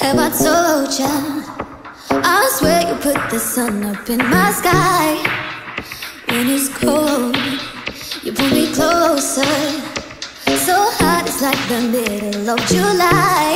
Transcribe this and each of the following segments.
Have I told you? I swear you put the sun up in my sky. When it's cold, you pull me closer. So hot, it's like the middle of July.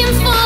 looking for